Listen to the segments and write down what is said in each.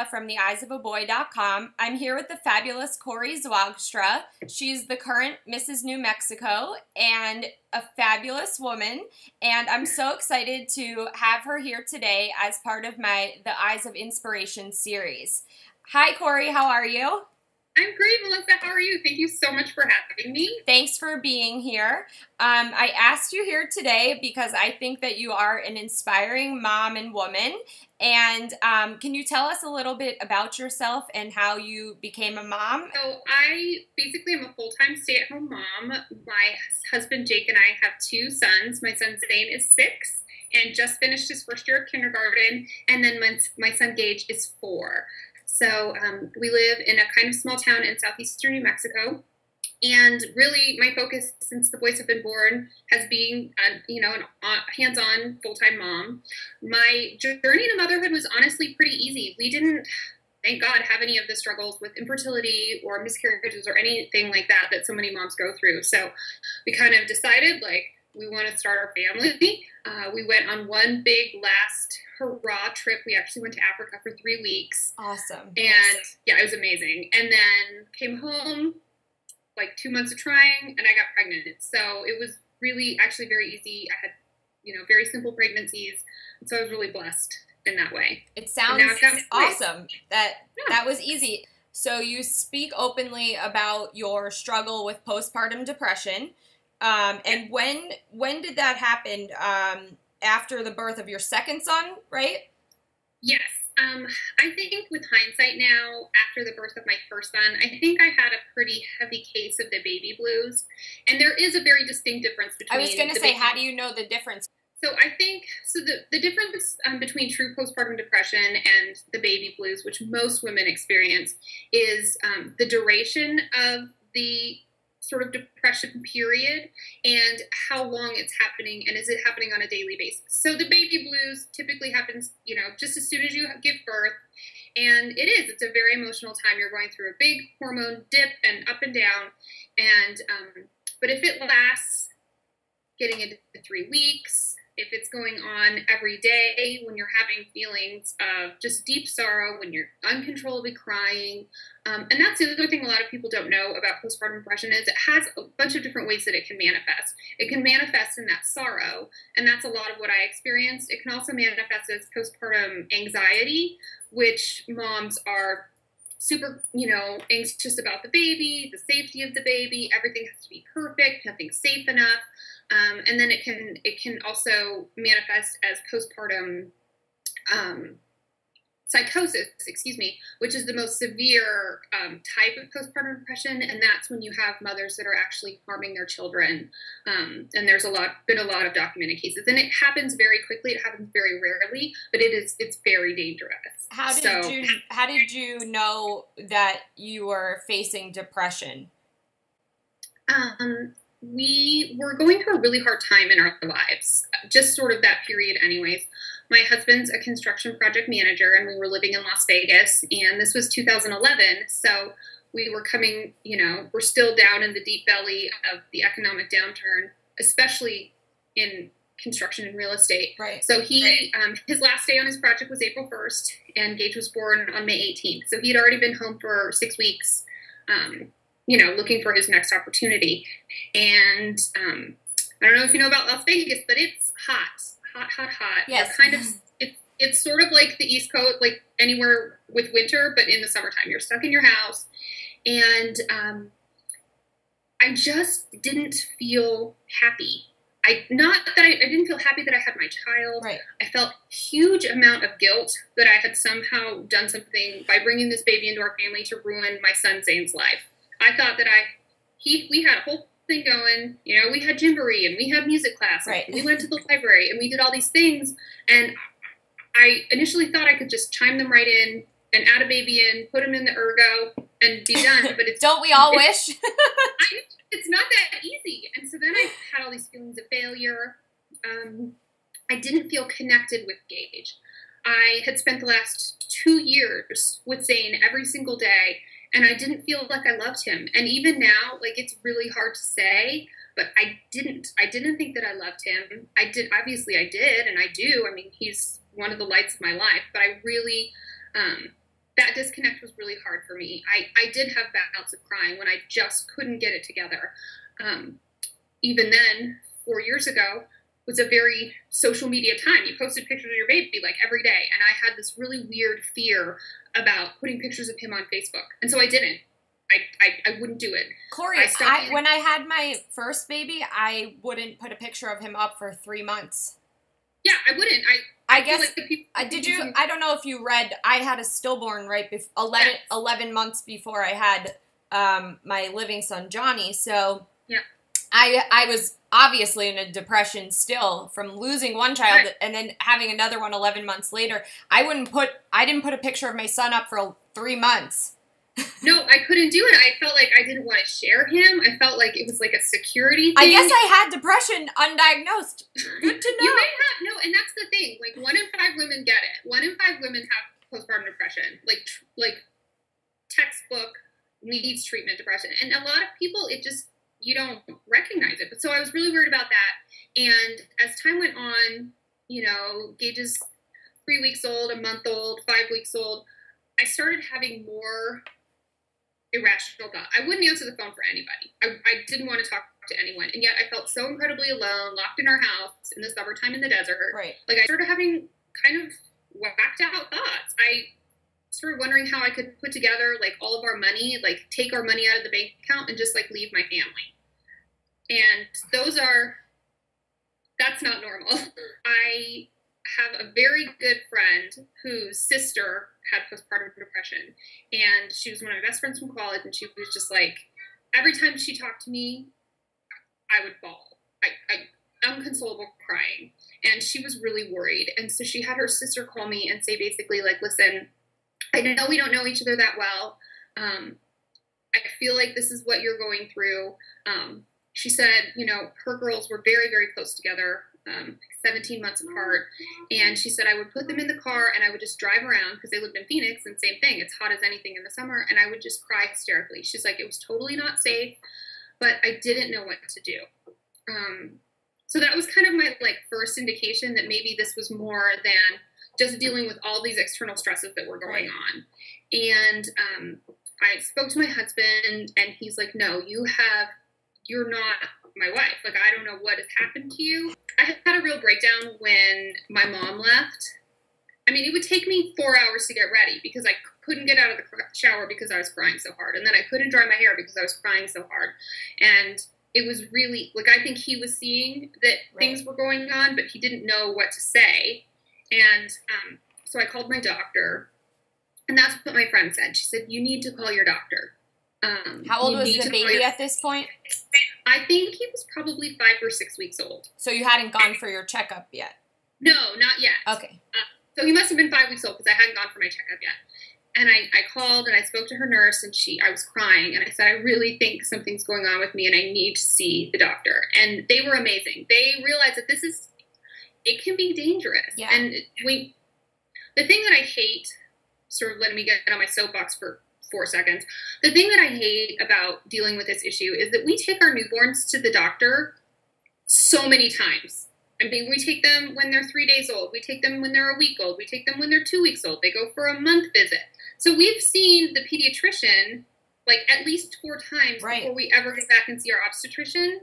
everyone, from the Eyes of a Boy.com. I'm here with the fabulous Kori Zwaagstra. She's the current Mrs. New Mexico and a fabulous woman. And I'm so excited to have her here today as part of my The Eyes of Inspiration series. Hi, Kori, how are you? I'm great, Melissa. How are you? Thank you so much for having me. Thanks for being here. Um, I asked you here today because I think that you are an inspiring mom and woman. And um, can you tell us a little bit about yourself and how you became a mom? So, I basically am a full time stay at home mom. My husband Jake and I have two sons. My son Zane is six and just finished his first year of kindergarten. And then my, my son Gage is four. So um, we live in a kind of small town in southeastern New Mexico. And really, my focus since the boys have been born has been, uh, you know, a uh, hands-on full-time mom. My journey to motherhood was honestly pretty easy. We didn't, thank God, have any of the struggles with infertility or miscarriages or anything like that that so many moms go through. So we kind of decided, like, we want to start our family. Uh, we went on one big last hurrah trip. We actually went to Africa for three weeks. Awesome. And yeah, it was amazing. And then came home, like two months of trying, and I got pregnant. So it was really actually very easy. I had, you know, very simple pregnancies. So I was really blessed in that way. It sounds awesome. That yeah. that was easy. So you speak openly about your struggle with postpartum depression. Um, and when when did that happen? Um, after the birth of your second son, right? Yes. Um, I think with hindsight now, after the birth of my first son, I think I had a pretty heavy case of the baby blues. And there is a very distinct difference between. I was going to say, how do you know the difference? So I think so. The the difference um, between true postpartum depression and the baby blues, which most women experience, is um, the duration of the sort of depression period and how long it's happening and is it happening on a daily basis. So the baby blues typically happens, you know, just as soon as you give birth. And it is, it's a very emotional time. You're going through a big hormone dip and up and down. And, um, but if it lasts getting into three weeks, if it's going on every day, when you're having feelings of just deep sorrow, when you're uncontrollably crying. Um, and that's the other thing a lot of people don't know about postpartum depression is it has a bunch of different ways that it can manifest. It can manifest in that sorrow, and that's a lot of what I experienced. It can also manifest as postpartum anxiety, which moms are super, you know, anxious about the baby, the safety of the baby, everything has to be perfect, nothing's safe enough. Um, and then it can it can also manifest as postpartum um, psychosis, excuse me, which is the most severe um, type of postpartum depression, and that's when you have mothers that are actually harming their children. Um, and there's a lot been a lot of documented cases, and it happens very quickly. It happens very rarely, but it is it's very dangerous. How did so, you How did you know that you were facing depression? Um, we were going through a really hard time in our lives, just sort of that period, anyways. My husband's a construction project manager, and we were living in Las Vegas, and this was 2011. So we were coming, you know, we're still down in the deep belly of the economic downturn, especially in construction and real estate. Right. So he, um, his last day on his project was April 1st, and Gage was born on May 18th. So he had already been home for six weeks. Um, you know, looking for his next opportunity. And um, I don't know if you know about Las Vegas, but it's hot, hot, hot, hot. Yes. You're kind of it, it's sort of like the East Coast, like anywhere with winter, but in the summertime, you're stuck in your house, and um, I just didn't feel happy. I not that I, I, didn't feel happy that I had my child. Right. I felt huge amount of guilt that I had somehow done something by bringing this baby into our family to ruin my son Zane's life. I thought that I he we had a whole thing going. You know, we had jamboree and we had music class. Right. we went to the library and we did all these things. And I initially thought I could just chime them right in and add a baby in, put them in the ergo, and be done. But it's don't we all wish? I, it's not that easy. And so then I had all these feelings of failure. Um, I didn't feel connected with Gage. I had spent the last two years with Zane every single day, and I didn't feel like I loved him. And even now, like it's really hard to say, but I didn't. I didn't think that I loved him. I did. Obviously, I did, and I do. I mean, he's one of the lights of my life. But I really, um, that disconnect was really hard for me. I, I did have bouts of crying when I just couldn't get it together. Um, even then, four years ago, was a very social media time. You posted pictures of your baby like every day, and I had this really weird fear about putting pictures of him on Facebook, and so I didn't. I, I, I wouldn't do it. Kori, I I, when I had my first baby, I wouldn't put a picture of him up for three months. Yeah, I wouldn't. I I guess like did you? I don't know if you read. I had a stillborn right before 11, yes. 11 months before I had um, my living son Johnny. So yeah, I I was obviously in a depression still from losing one child right. and then having another one 11 months later. I wouldn't put. I didn't put a picture of my son up for three months no, I couldn't do it. I felt like I didn't want to share him. I felt like it was like a security thing. I guess I had depression undiagnosed. Good to know. You may have no, and that's the thing. Like one in five women get it. One in five women have postpartum depression. Like like textbook needs treatment depression, and a lot of people it just you don't recognize it. But so I was really worried about that. And as time went on, you know, Gage is three weeks old, a month old, five weeks old. I started having more irrational thoughts. I wouldn't answer the phone for anybody. I, I didn't want to talk to anyone. And yet I felt so incredibly alone, locked in our house in the summertime in the desert. Right. Like I started having kind of whacked out thoughts. I started wondering how I could put together like all of our money, like take our money out of the bank account and just like leave my family. And those are that's not normal. I have a very good friend whose sister had postpartum depression. And she was one of my best friends from college. And she was just like, every time she talked to me, I would bawl. I, I unconsolable crying. And she was really worried. And so she had her sister call me and say basically, like, listen, I know we don't know each other that well. Um, I feel like this is what you're going through. Um, she said, you know, her girls were very, very close together um, 17 months apart. And she said I would put them in the car and I would just drive around because they lived in Phoenix and same thing. It's hot as anything in the summer. And I would just cry hysterically. She's like, it was totally not safe, but I didn't know what to do. Um, so that was kind of my like first indication that maybe this was more than just dealing with all these external stresses that were going on. And um, I spoke to my husband and he's like, no, you have, you're not my wife. Like, I don't know what has happened to you. I had a real breakdown when my mom left. I mean, it would take me four hours to get ready because I couldn't get out of the shower because I was crying so hard. And then I couldn't dry my hair because I was crying so hard. And it was really, like, I think he was seeing that right. things were going on, but he didn't know what to say. And um, so I called my doctor. And that's what my friend said. She said, You need to call your doctor. Um, How old was the baby at this point? I think he was probably five or six weeks old. So you hadn't gone for your checkup yet? No, not yet. Okay. Uh, so he must have been five weeks old because I hadn't gone for my checkup yet. And I, I called and I spoke to her nurse and she I was crying and I said I really think something's going on with me and I need to see the doctor. And they were amazing. They realized that this is it can be dangerous. Yeah. And we the thing that I hate sort of letting me get on my soapbox for four seconds. The thing that I hate about dealing with this issue is that we take our newborns to the doctor so many times. I mean, we take them when they're three days old. We take them when they're a week old. We take them when they're two weeks old. They go for a month visit. So we've seen the pediatrician like at least four times right. before we ever get back and see our obstetrician.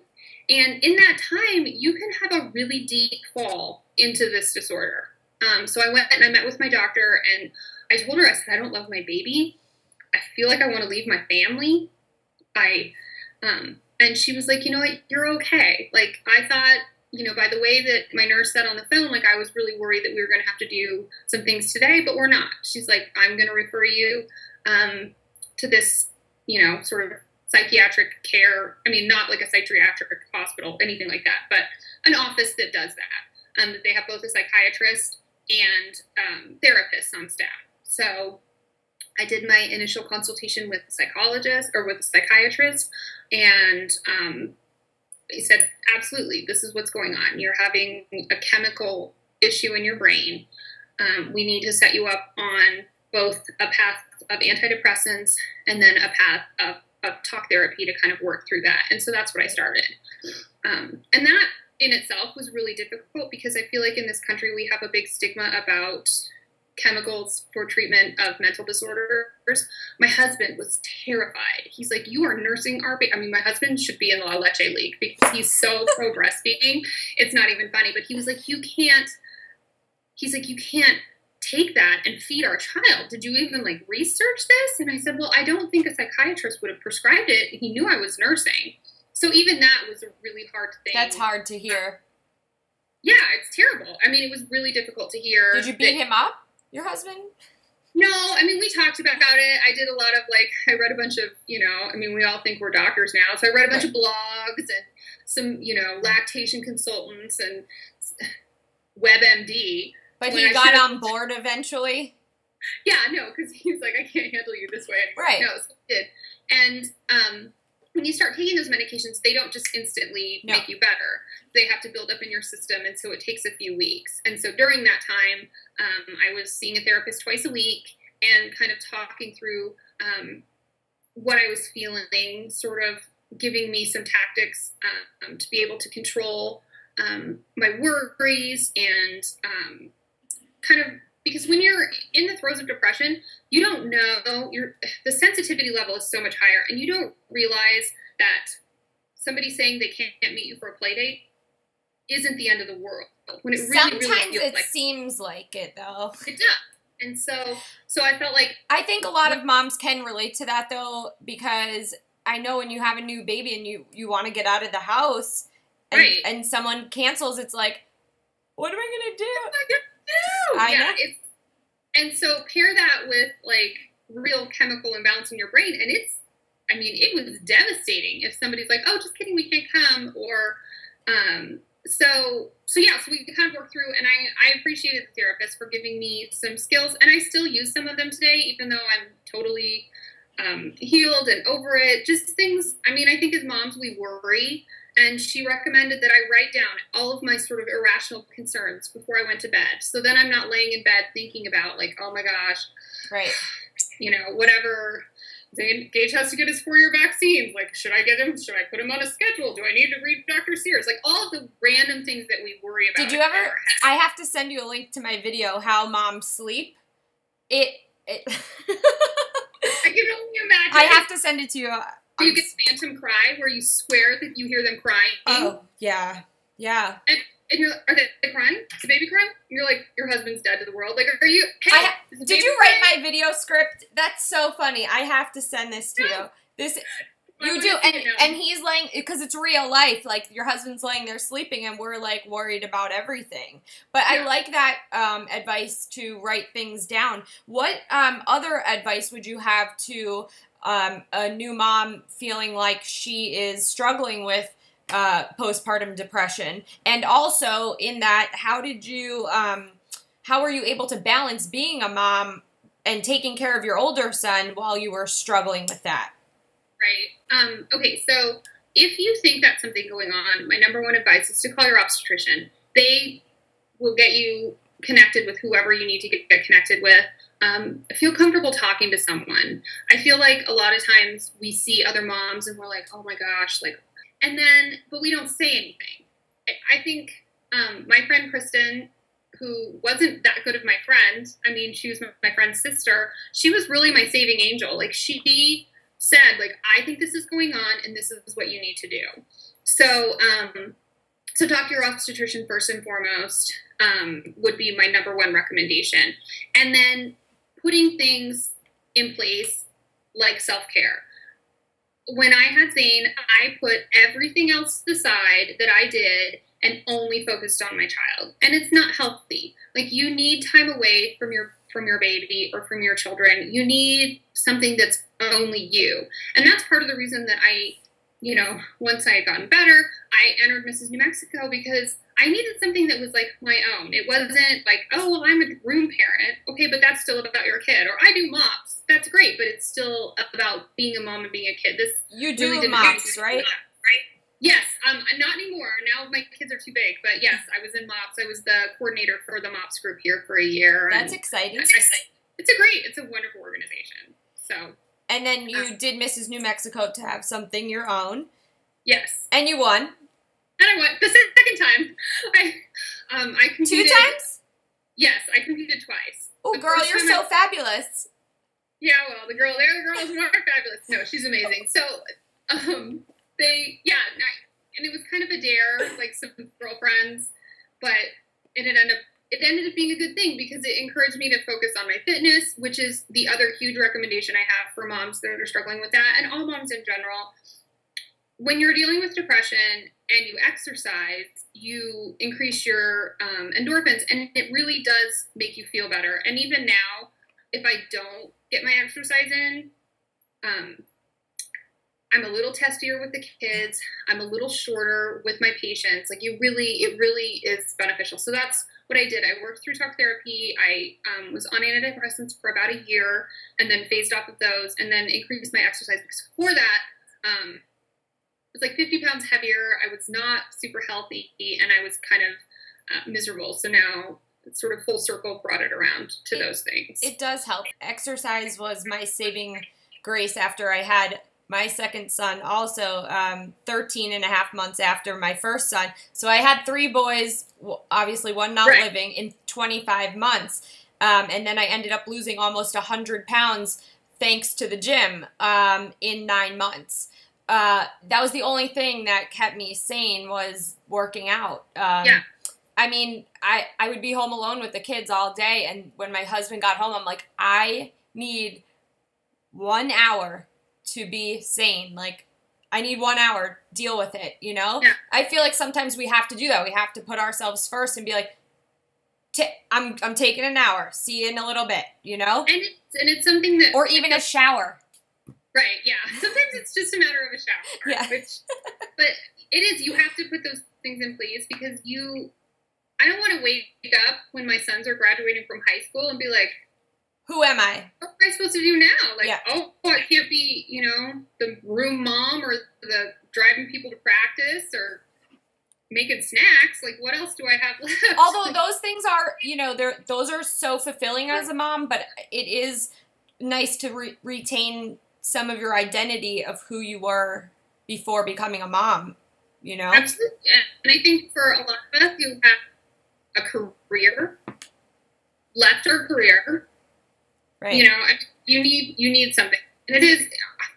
And in that time, you can have a really deep fall into this disorder. Um, so I went and I met with my doctor, and I told her, I said, I don't love my baby. I feel like I want to leave my family. I, um, and she was like, you know what, you're okay. Like, I thought, you know, by the way that my nurse said on the phone, like, I was really worried that we were going to have to do some things today, but we're not. She's like, I'm going to refer you um, to this, you know, sort of psychiatric care. I mean, not like a psychiatric hospital, anything like that, but an office that does that. Um, they have both a psychiatrist and um, therapists on staff. So I did my initial consultation with a psychologist or with a psychiatrist, and um, he said, absolutely, this is what's going on. You're having a chemical issue in your brain. Um, we need to set you up on both a path of antidepressants and then a path of, of talk therapy to kind of work through that. And so that's what I started. Um, and that in itself was really difficult because I feel like in this country we have a big stigma about chemicals for treatment of mental disorders. My husband was terrified. He's like, "You are nursing our baby." I mean, my husband should be in the La Leche League because he's so pro breastfeeding. It's not even funny. But he was like, "You can't." He's like, "You can't." Take that and feed our child. Did you even like research this? And i said well i don't think a psychiatrist would have prescribed it. He knew i was nursing. So even that was a really hard thing. That's hard to hear. yeah it's terrible. I mean it was really difficult to hear Did you beat that- him up, your husband? No, I mean we talked about it. I did a lot of like I read a bunch of you know I mean we all think we're doctors now, so I read a bunch of blogs and some you know lactation consultants and WebMD. But When he I got on board eventually. Yeah, no, because he's like I can't handle you this way anymore. Right. No, so he did. And um, when you start taking those medications, they don't just instantly No. make you better. They have to build up in your system, and so it takes a few weeks. And so during that time, um, I was seeing a therapist twice a week and kind of talking through um, what I was feeling, sort of giving me some tactics um, to be able to control um, my worries and um, kind of because when you're in the throes of depression, you don't know your the sensitivity level is so much higher, and you don't realize that somebody saying they can't meet you for a play date isn't the end of the world. When it really, Sometimes really feels it like seems like it though. it does. And so, so I felt like I think a lot of moms can relate to that though, because I know when you have a new baby and you you want to get out of the house, and, Right. and someone cancels, it's like, what am I gonna do? Oh no, I yeah, and so pair that with like real chemical imbalance in your brain, and it's, I mean, it was devastating if somebody's like, oh, just kidding, we can't come, or, um, so so yeah, so we kind of worked through, and I I appreciated the therapist for giving me some skills, and I still use some of them today, even though I'm totally um, healed and over it. Just things. I mean, I think as moms we worry, and she recommended that I write down all of my sort of irrational concerns before I went to bed. So then I'm not laying in bed thinking about like, oh my gosh, Right. you know, whatever. Gage has to get his four-year vaccines. Like, should I get him? Should I put him on a schedule? Do I need to read Dr. Sears? Like all of the random things that we worry about. Did you ever? I have to send you a link to my video, how moms sleep. It. it I can only imagine. I have to send it to you. Do you get phantom cry where you swear that you hear them crying? Oh yeah, yeah. And you're, are they, crying? Is the baby crying? You're like, your husband's dead to the world. Like, are you? Hey, I Did you write crying? my video script? That's so funny. I have to send this to you. This you do, and and he's laying because it's real life. Like your husband's laying there sleeping, and we're like worried about everything. But I like that um, advice to write things down. What um, other advice would you have to um, a new mom feeling like she is struggling with? Uh, postpartum depression, and also in that, how did you, um, how were you able to balance being a mom and taking care of your older son while you were struggling with that? Right. Um, okay, so if you think that's something going on, my number one advice is to call your obstetrician. They will get you connected with whoever you need to get, get connected with. Um, feel comfortable talking to someone. I feel like a lot of times we see other moms and we're like, oh my gosh, like, and then, but we don't say anything. I- think um, my friend Kristen, who wasn't that good of my friend, I mean, she was my, my friend's sister, she was really my saving angel. Like, she said like i think this is going on and this is what you need to do so um so talk to your obstetrician first and foremost um, would be my number one recommendation and then putting things in place like self-care. When i had zane i put everything else to the side that i did and only focused on my child. And it's not healthy. Like you need time away from your from your baby or from your children. You need something that's only you. And that's part of the reason that i you know once i had gotten better i entered mrs new mexico because i needed something that was like my own. It wasn't like oh well i'm a room parent. Okay but that's still about your kid. Or i do mops. That's great but it's still about being a mom and being a kid. This You do didn't mops, right? right? Yes um not anymore. Now my kids are too big. But yes i was in mops. I was the coordinator for the mops group here for a year That's exciting. it's a great it's a wonderful organization. So And then you Uh. did Mrs. New Mexico to have something your own, yes. And you won And I went the se- second time. I um I two competed times. Yes, I competed twice. Oh, girl, you're so I, fabulous. Yeah, well, the girl there, the girl is more fabulous. No, she's amazing. So, um, they, yeah, and it was kind of a dare, like some girlfriends, but it ended up it ended up being a good thing because it encouraged me to focus on my fitness, which is the other huge recommendation I have for moms that are struggling with that, and all moms in general. When you're dealing with depression and you exercise, you increase your um, endorphins, and it really does make you feel better. And even now, if I don't get my exercise in, um, I'm a little testier with the kids. I'm a little shorter with my patients. Like you really, it really is beneficial. So that's what I did. I worked through talk therapy. I um, was on antidepressants for about a year and then phased off of those and then increased my exercise because for that, um, was like 50 pounds heavier. I was not super healthy and I was kind of uh, miserable. So now sort of full circle brought it around to it, those things. It does help. Exercise was my saving grace after I had my second son also um, 13 and a half months after my first son so i had three boys obviously one not right. living in 25 months um, and then i ended up losing almost 100 pounds thanks to the gym um, in nine months uh, that was the only thing that kept me sane was working out um, yeah. I mean, I, I would be home alone with the kids all day, and when my husband got home, I'm like, I need one hour to be sane. Like, I need one hour, deal with it, you know? Yeah. I feel like sometimes we have to do that. We have to put ourselves first and be like, I'm, I'm taking an hour. See you in a little bit, you know? And it's, and it's something that. Or even a shower. Right, yeah. Sometimes it's just a matter of a shower. Yeah. Which, but it is, you have to put those things in place because you, I don't want to wake up when my sons are graduating from high school and be like, who am I? What am I supposed to do now? Like, yeah. oh, I can't be, you know, the room mom or the driving people to practice or making snacks. Like, what else do I have left? Although those things are, you know, they're those are so fulfilling as a mom, but it is nice to re- retain some of your identity of who you were before becoming a mom. You know, absolutely. And I think for a lot of us who have a career, left our career, Right. You know, you need you need something. And it is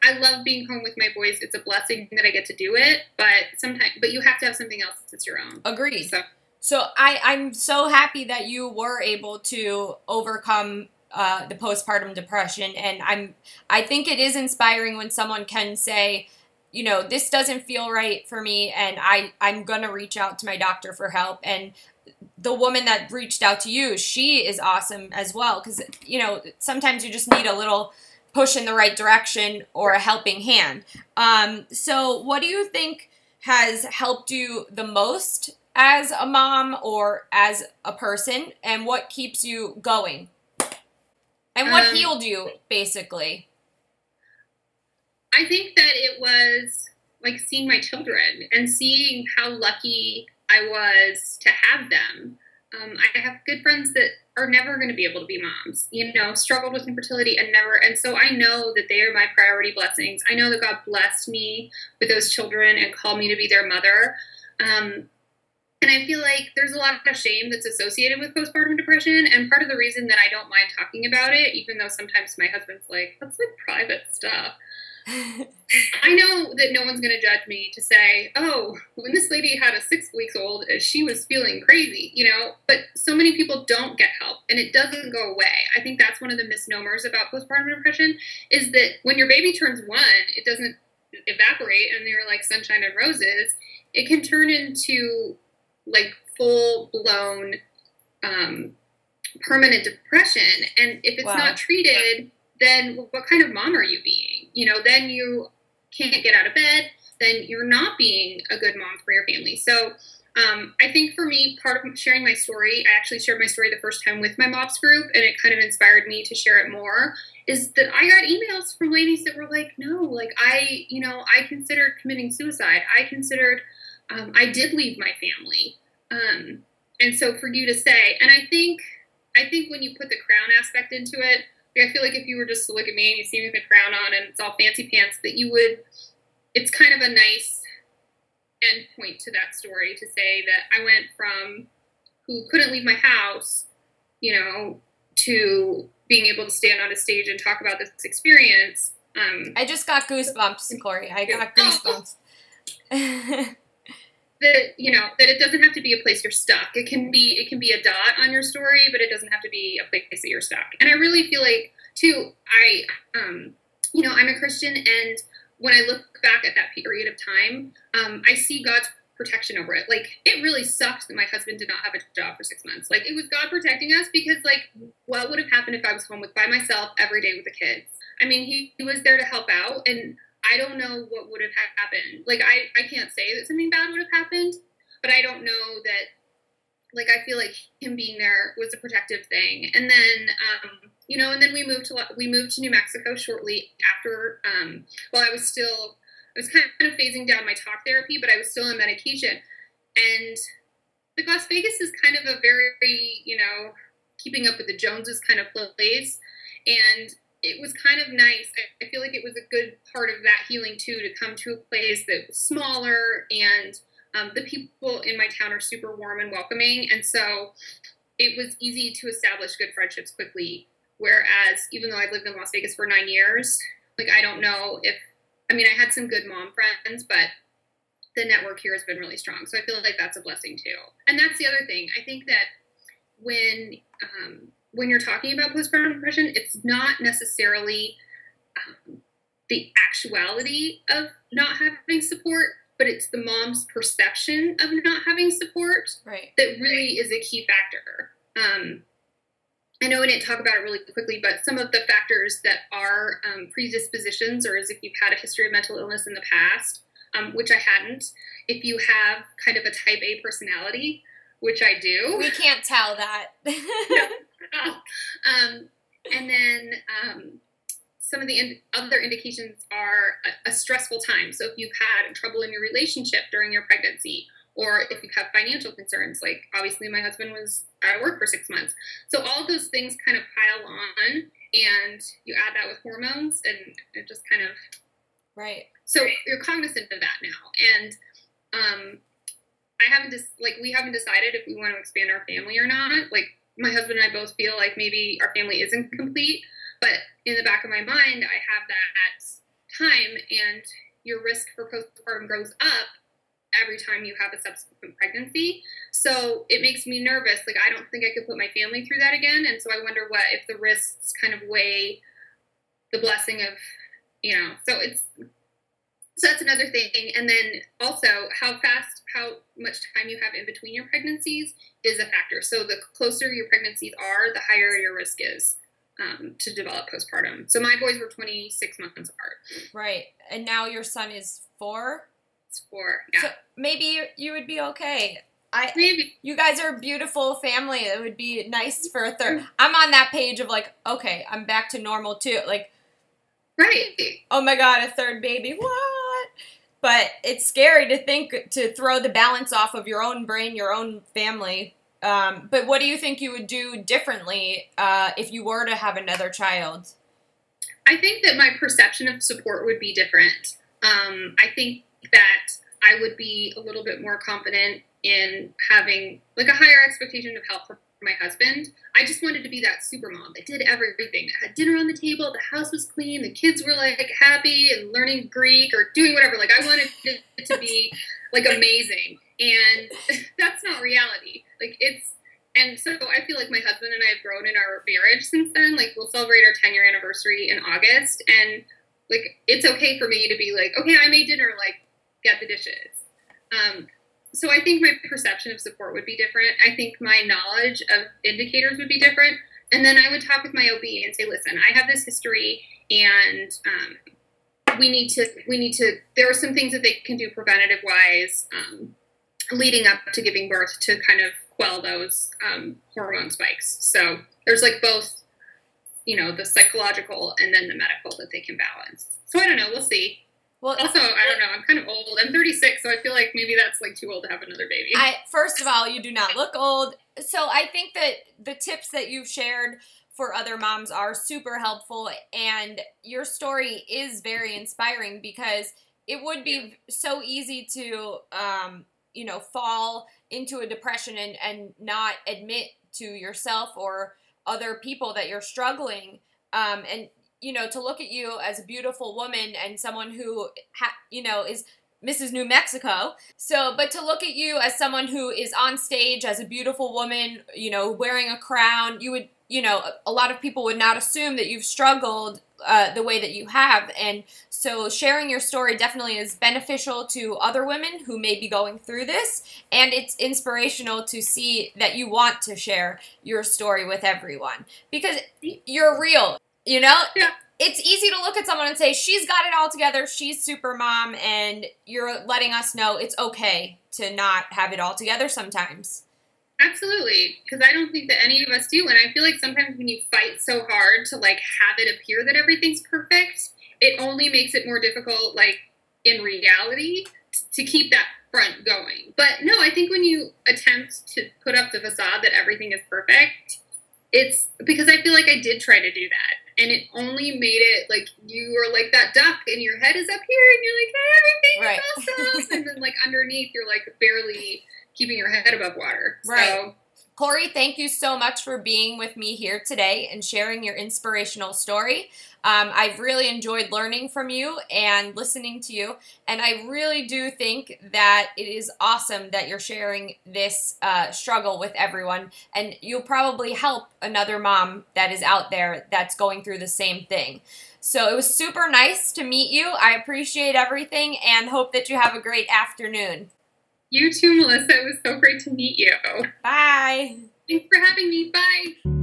I love being home with my boys. It's a blessing that I get to do it, but sometimes but you have to have something else that's your own. Agreed. So, so I I'm so happy that you were able to overcome uh, the postpartum depression and I'm I think it is inspiring when someone can say you know this doesn't feel right for me and I I'm to reach out to my doctor for help and the woman that reached out to you, she is awesome as well. Because, you know, sometimes you just need a little push in the right direction or a helping hand. Um, so, what do you think has helped you the most as a mom or as a person? And what keeps you going? And what um, healed you, basically? I think that it was like seeing my children and seeing how lucky I was to have them. Um, I have good friends that are never going to be able to be moms, you know, struggled with infertility and never. And so I know that they are my priority blessings. I know that God blessed me with those children and called me to be their mother. Um, and I feel like there's a lot of shame that's associated with postpartum depression. And part of the reason that I don't mind talking about it, even though sometimes my husband's like, that's like private stuff. I know that no one's going to judge me to say, oh, when this lady had a six weeks old, uh, she was feeling crazy, you know? But so many people don't get help and it doesn't go away. I think that's one of the misnomers about postpartum depression is that when your baby turns one, it doesn't evaporate and they're like sunshine and roses. It can turn into like full blown um, permanent depression. And if it's wow. not treated, then what kind of mom are you being? You know, then you can't get out of bed, then you're not being a good mom for your family. So um, I think for me, part of sharing my story, I actually shared my story the first time with my MOPS group, and it kind of inspired me to share it more. Is that I got emails from ladies that were like, no, like I, you know, I considered committing suicide. I considered, um, I did leave my family. Um, and so for you to say, and I think, I think when you put the crown aspect into it, I feel like if you were just to look at me and you see me with a crown on and it's all fancy pants, that you would. It's kind of a nice end point to that story to say that I went from who couldn't leave my house, you know, to being able to stand on a stage and talk about this experience. Um, I just got goosebumps, Kori. I got goosebumps. that you know that it doesn't have to be a place you're stuck. It can be it can be a dot on your story, but it doesn't have to be a place that you're stuck. And I really feel like too. I um, you know I'm a Christian, and when I look back at that period of time, um, I see God's protection over it. Like it really sucked that my husband did not have a job for six months. Like it was God protecting us because like what would have happened if I was home with by myself every day with the kids? I mean, he, he was there to help out, and I don't know what would have happened. Like I I can't say that something bad would have happened, but I don't know that. Like I feel like him being there was a protective thing, and then um, you know, and then we moved to we moved to New Mexico shortly after. Um, while I was still I was kind of phasing down my talk therapy, but I was still on medication. And like Las Vegas is kind of a very, you know, keeping up with the Joneses kind of place. And it was kind of nice. I, feel like it was a good part of that healing too to come to a place that was smaller and um, the people in my town are super warm and welcoming. And so it was easy to establish good friendships quickly. Whereas even though I've lived in Las Vegas for nine years, like I don't know if I mean, I had some good mom friends, but the network here has been really strong. So I feel like that's a blessing too. And that's the other thing. I think that when um, when you're talking about postpartum depression, it's not necessarily um, the actuality of not having support, but it's the mom's perception of not having support right. that really is a key factor. Um, I know we didn't talk about it really quickly, but some of the factors that are um, predispositions, or as if you've had a history of mental illness in the past, um, which I hadn't, if you have kind of a type A personality, which I do. We can't tell that. no, um, and then um, some of the in- other indications are a, a stressful time. So if you've had trouble in your relationship during your pregnancy, or if you have financial concerns, like obviously my husband was out of work for six months. So all of those things kind of pile on, and you add that with hormones, and it just kind of right. So you're cognizant of that now, and um, I haven't just like we haven't decided if we want to expand our family or not. Like my husband and I both feel like maybe our family isn't complete, but in the back of my mind, I have that time, and your risk for postpartum goes up every time you have a subsequent pregnancy. So it makes me nervous. Like, I don't think I could put my family through that again. And so I wonder what if the risks kind of weigh the blessing of, you know, so it's, so that's another thing. And then also, how fast, how much time you have in between your pregnancies is a factor. So the closer your pregnancies are, the higher your risk is. Um, to develop postpartum. So my boys were 26 months apart. Right. And now your son is four? for. Yeah. So maybe you would be okay. I maybe you guys are a beautiful family. It would be nice for a third. I'm on that page of like, okay, I'm back to normal too. Like, right? Oh my god, a third baby. What? But it's scary to think to throw the balance off of your own brain, your own family. Um, but what do you think you would do differently uh, if you were to have another child? I think that my perception of support would be different. Um, I think that I would be a little bit more confident in having like a higher expectation of help my husband. I just wanted to be that super mom that did everything, that had dinner on the table, the house was clean, the kids were like happy and learning Greek or doing whatever. Like I wanted it to be like amazing. And that's not reality. Like it's and so I feel like my husband and I have grown in our marriage since then. Like we'll celebrate our 10 year anniversary in August and like it's okay for me to be like, okay, I made dinner, like get the dishes. Um, so I think my perception of support would be different. I think my knowledge of indicators would be different. And then I would talk with my OB and say, listen, I have this history and um, we need to, we need to, there are some things that they can do preventative wise um, leading up to giving birth to kind of quell those um, hormone spikes. So there's like both, you know, the psychological and then the medical that they can balance. So I don't know. We'll see. Well, also, I don't know. I'm kind of old. I'm 36, so I feel like maybe that's like too old to have another baby. I first of all, you do not look old. So I think that the tips that you've shared for other moms are super helpful, and your story is very inspiring because it would be so easy to, um, you know, fall into a depression and and not admit to yourself or other people that you're struggling um, and you know to look at you as a beautiful woman and someone who ha- you know is Mrs. New Mexico. So, but to look at you as someone who is on stage as a beautiful woman, you know, wearing a crown, you would, you know, a lot of people would not assume that you've struggled uh, the way that you have. And so, sharing your story definitely is beneficial to other women who may be going through this. And it's inspirational to see that you want to share your story with everyone because you're real, you know? Yeah. it's easy to look at someone and say she's got it all together. She's super mom and you're letting us know it's okay to not have it all together sometimes. Absolutely because i don't think that any of us do and i feel like sometimes when you fight so hard to like have it appear that everything's perfect it only makes it more difficult like in reality to keep that front going. But no i think when you attempt to put up the facade that everything is perfect it's because i feel like i did try to do that and it only made it like you were like that duck and your head is up here and you're like hey, everything right. is awesome. And then like underneath you're like barely keeping your head above water. Right. so, Kori, thank you so much for being with me here today and sharing your inspirational story. Um, I've really enjoyed learning from you and listening to you, and I really do think that it is awesome that you're sharing this uh, struggle with everyone, and you'll probably help another mom that is out there that's going through the same thing. So it was super nice to meet you. I appreciate everything and hope that you have a great afternoon. You too, Melissa. It was so great to meet you. Bye. Thanks for having me. Bye.